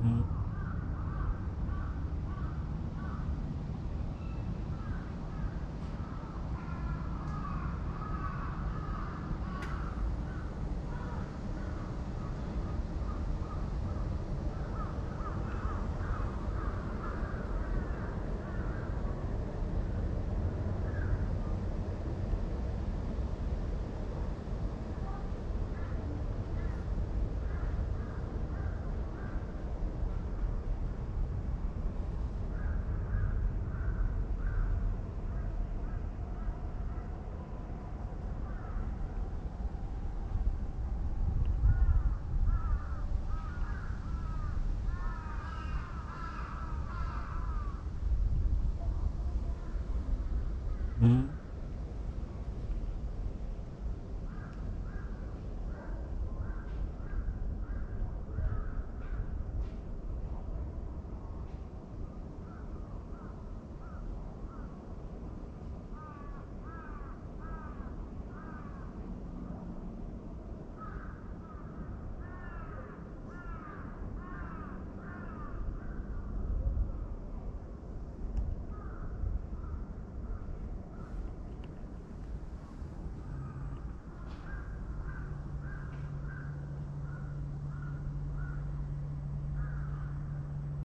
嗯。Mm-hmm.